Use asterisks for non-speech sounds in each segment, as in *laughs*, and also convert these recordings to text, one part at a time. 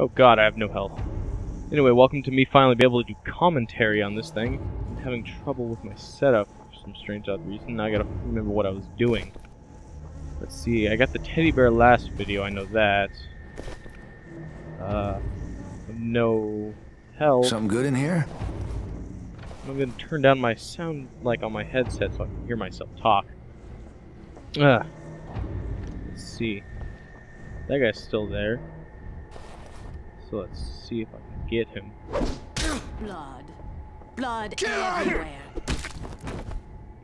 Oh god, I have no health. Anyway, welcome to me finally be able to do commentary on this thing. I'm having trouble with my setup for some strange odd reason. Now I gotta remember what I was doing. Let's see, I got the teddy bear last video, I know that. Uh, no health. Something good in here? I'm gonna turn down my sound like on my headset so I can hear myself talk. Ah. Let's see. That guy's still there. So let's see if I can get him. Blood. Blood everywhere.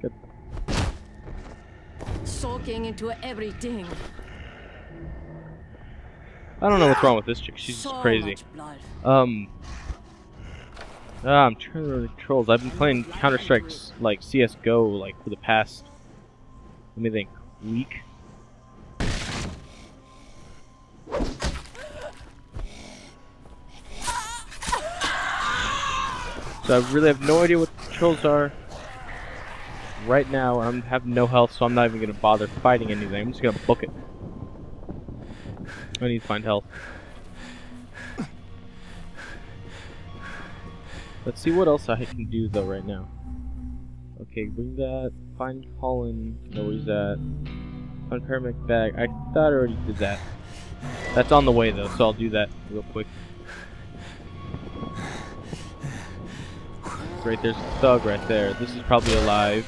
Good. Soaking into everything. I don't know what's wrong with this chick. She's so just crazy. Um. Ah, I'm trying to remember the controls. I've been playing Counter Strike's like CS:GO like for the past. Let me think. Week. So I really have no idea what the controls are. Right now, I have no health, so I'm not even gonna bother fighting anything. I'm just gonna book it. I need to find health. Let's see what else I can do though right now. Okay, bring that. Find Colin. Know where he's at. Find paramedic bag. I thought I already did that. That's on the way though, so I'll do that real quick. Right there's a thug right there. This is probably alive.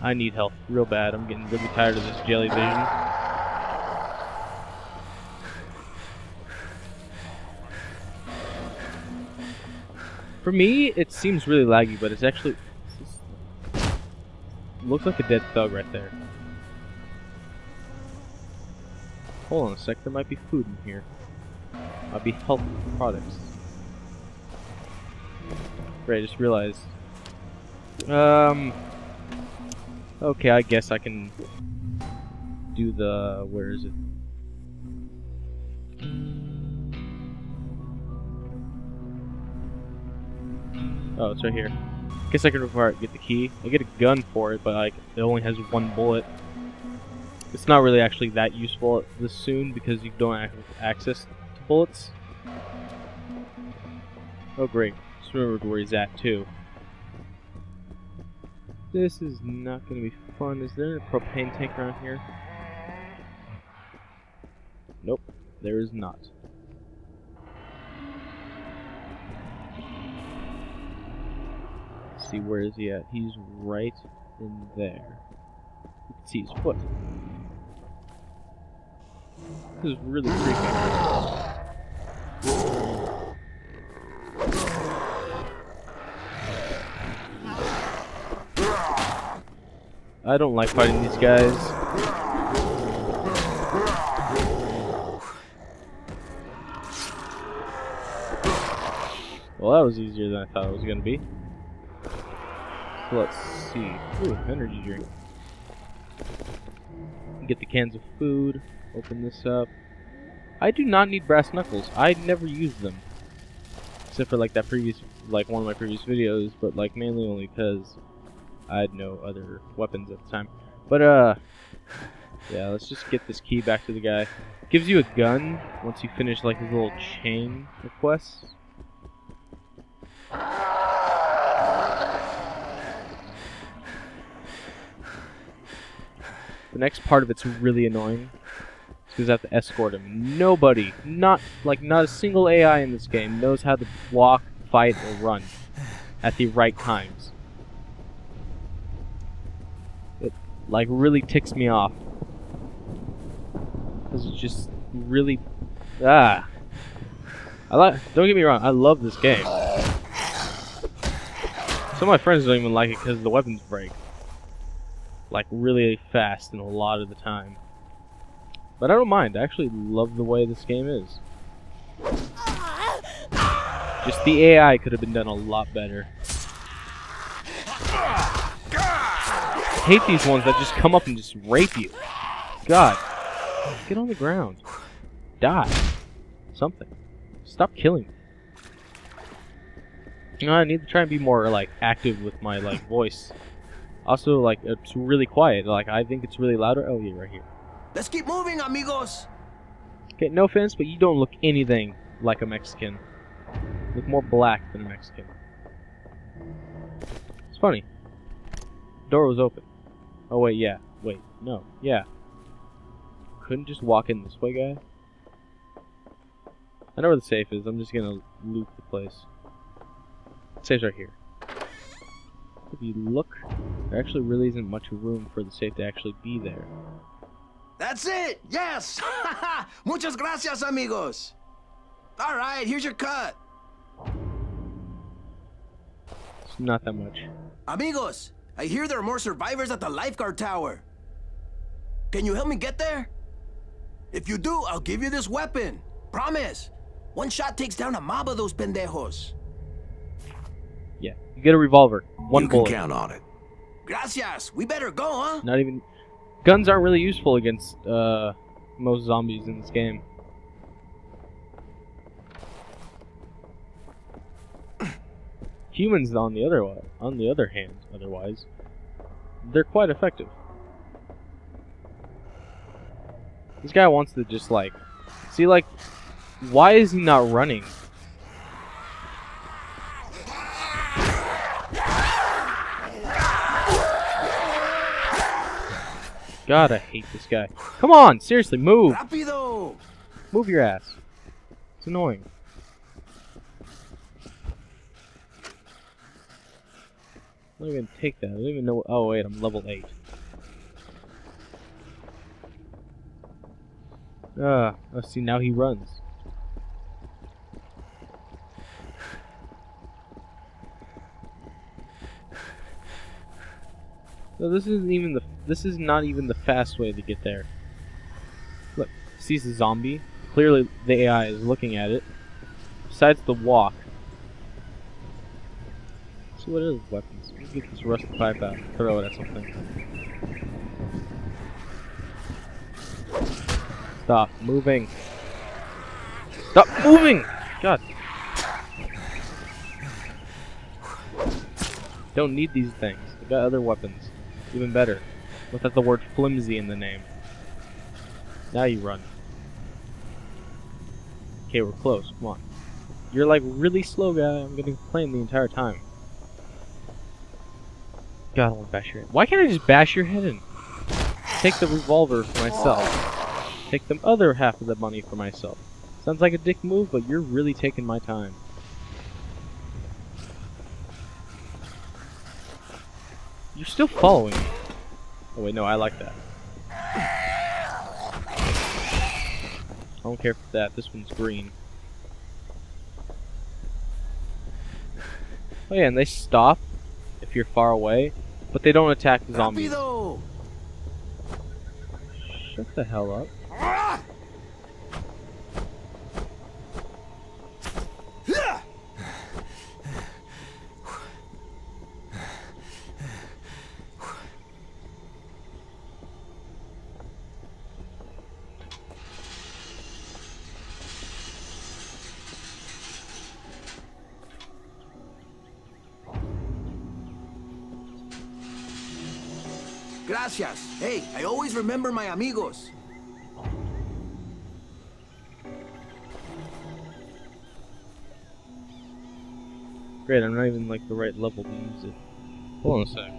I need help real bad. I'm getting really tired of this jelly vision. For me, it seems really laggy, but it's actually looks like a dead thug right there. Hold on a sec, there might be food in here. Might be health products. Right, I just realized. Um. Okay, I guess I can do the. Where is it? Oh, it's right here. I guess I can require get the key. I get a gun for it, but like it only has one bullet. It's not really actually that useful this soon because you don't have access to bullets. Oh great, just remembered where he's at too. This is not going to be fun. Is there a propane tank around here? Nope, there is not. Let's see, where is he at? He's right in there. You can see his foot. This is really creepy. I don't like fighting these guys. Well, that was easier than I thought it was going to be. So let's see. Ooh, energy drink. Get the cans of food. Open this up. I do not need brass knuckles. I never use them. Except for like that previous, like one of my previous videos, but like mainly only because I had no other weapons at the time. But uh, yeah, let's just get this key back to the guy. Gives you a gun once you finish like his little chain of quests. The next part of it's really annoying. Because I have to escort him. Nobody, not like not a single AI in this game knows how to walk, fight, or run at the right times. Like really ticks me off. Because it's just really ah. I like. Don't get me wrong. I love this game. Some of my friends don't even like it because the weapons break like really fast and a lot of the time. But I don't mind. I actually love the way this game is. Just the AI could have been done a lot better. I hate these ones that just come up and just rape you. God. Get on the ground. Die. Something. Stop killing me. You know, I need to try and be more like active with my like voice. Also, like it's really quiet. Like I think it's really louder. Oh yeah, right here. Let's keep moving, amigos. Okay, no offense, but you don't look anything like a Mexican. You look more black than a Mexican. It's funny. Door was open. Oh wait, yeah. Wait, no. Yeah. Couldn't just walk in this way, guy? I know where the safe is. I'm just gonna loot the place. Safe's right here. If you look, there actually really isn't much room for the safe to actually be there. That's it! Yes! *laughs* Muchas gracias, amigos! Alright, here's your cut. It's not that much. Amigos, I hear there are more survivors at the lifeguard tower. Can you help me get there? If you do, I'll give you this weapon. Promise. One shot takes down a mob of those pendejos. Yeah, you get a revolver. One you bullet. can count on it. Gracias. We better go, huh? Not even guns aren't really useful against uh, most zombies in this game. Humans, on the other on the other hand, otherwise, they're quite effective. This guy wants to just like, see, like, why is he not running? God, I hate this guy. Come on, seriously, move. Move your ass. It's annoying. I don't even take that. I don't even know. Oh wait, I'm level eight. Ah, uh, see now he runs. No, this isn't even the. This is not even the fast way to get there. Look, sees the zombie. Clearly, the AI is looking at it. Besides the walk. See what are his weapons. Let's get this rusted pipe out. Throw it at something. Stop moving. Stop moving! God. Don't need these things. I got other weapons. Even better. Without the word flimsy in the name. Now you run. Okay, we're close. Come on. You're like really slow, guy. I'm gonna complain the entire time. God, I want to bash your head. Why can't I just bash your head in? Take the revolver for myself. Take the other half of the money for myself. Sounds like a dick move, but you're really taking my time. You're still following me. Oh wait, no, I like that. I don't care for that. This one's green. Oh yeah, and they stop if you're far away, but they don't attack the zombies. Shut the hell up. Ah! Yeah! Gracias. Hey, I always remember my amigos. Great, I'm not even like the right level to use it. Hold on a sec.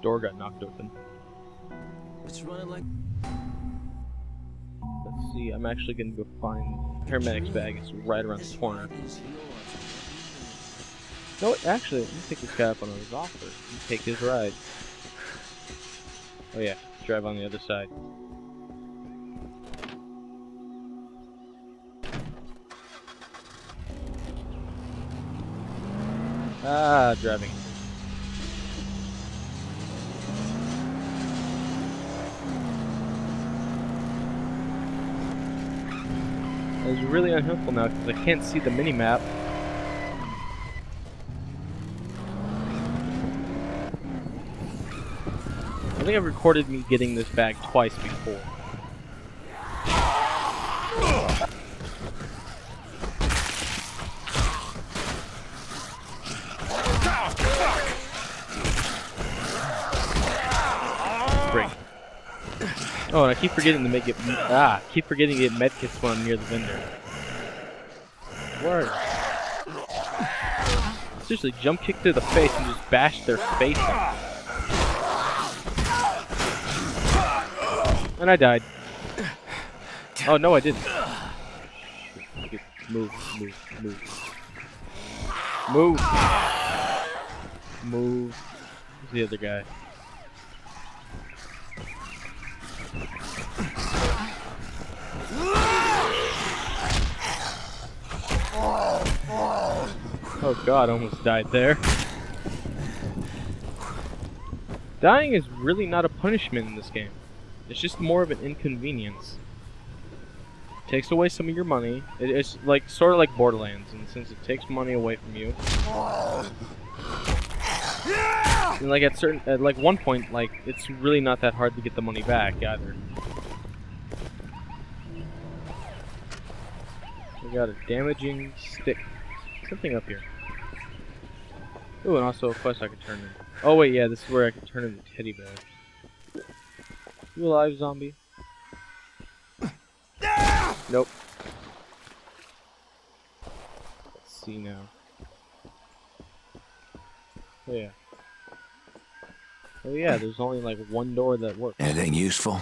Door got knocked open. I'm actually gonna go find paramedic's bag. It's right around the corner. No, actually, let me take this guy up on his offer. You take his ride. Oh yeah, drive on the other side. Ah, driving. Is really unhelpful now because I can't see the mini map. I think I've recorded me getting this bag twice before. Oh, and I keep forgetting to make it. Ah, keep forgetting to get medkits I'm near the vendor. Word. Seriously, jump kick to the face and just bash their face in. And I died. Oh no, I didn't. Move, move, move. Move. Move. Who's the other guy? Oh god, I almost died there. Dying is really not a punishment in this game. It's just more of an inconvenience. It Takes away some of your money. It, it's like sort of like Borderlands, and since it takes money away from you, and like at certain, at like one point, like it's really not that hard to get the money back either. We got a damaging stick. Something up here. Oh, and also a quest I could turn in. Oh wait, yeah, this is where I can turn into teddy bear. You alive, zombie? *coughs* Nope. Let's see now. Oh yeah. Oh yeah, there's only like one door that works. Anything useful?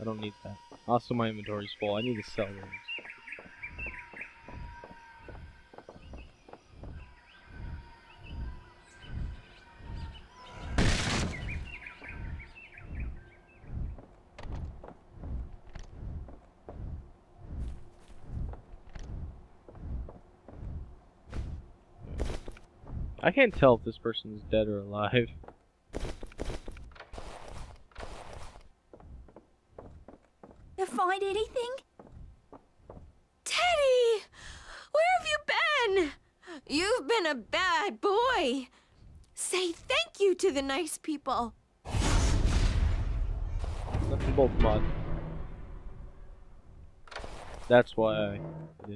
I don't need that. Also, my inventory's full. I need to sell rooms. Can't tell if this person is dead or alive. *laughs* You find anything? Teddy! Where have you been? You've been a bad boy. Say thank you to the nice people. Nothing bolt mod. That's why I.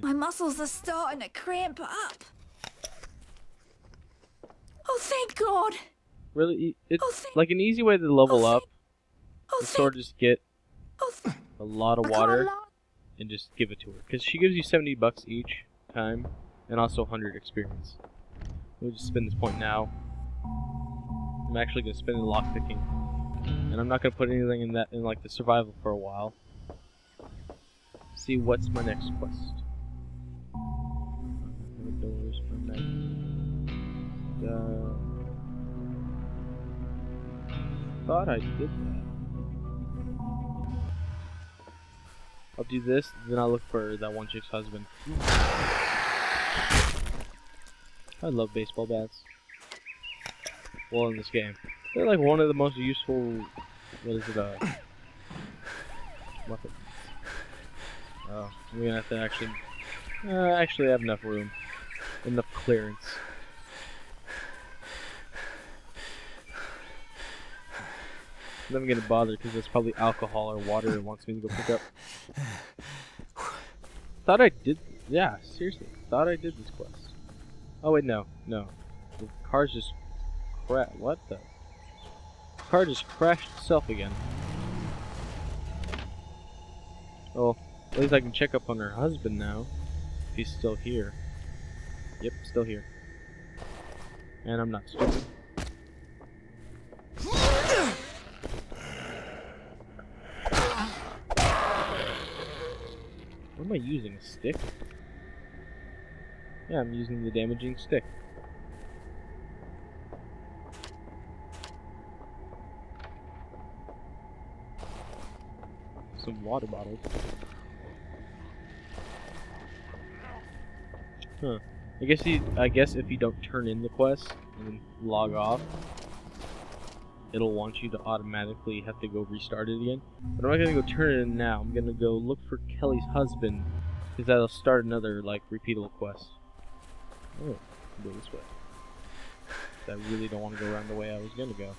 My muscles are starting to cramp up. Oh, thank God. Really, it's Oh, like an easy way to level Oh, up. Oh, is sort of just get oh, a lot of water and just give it to her, because she gives you 70 bucks each time, and also 100 experience. We'll just spend this point now. I'm actually gonna spin the lockpicking, and I'm not gonna put anything in that in like the survival for a while. See what's my next quest. Next- uh, thought I did that. I'll do this, then I'll look for that one chick's husband. I love baseball bats. Well, in this game. They're like one of the most useful, what is it, uh, *coughs* weapons. Oh, we're gonna have to actually, uh, actually have enough room. Enough clearance. I'm not gonna bother because that's probably alcohol or water it wants me to go pick up. Thought I did. Yeah, seriously. Thought I did this quest. Oh wait, no, no. The car's just cra- What the? The car just crashed itself again. Oh, at least I can check up on her husband now. If he's still here. Yep, still here. And I'm not stupid. I using? A stick? Yeah, I'm using the damaging stick. Some water bottles. Huh. I guess you, I guess if you don't turn in the quest and log off, it'll want you to automatically have to go restart it again. But I'm not gonna go turn it in now. I'm gonna go look for Kelly's husband, because that'll start another like repeatable quest. Oh, go this way. *sighs* I really don't want to go around the way I was gonna go.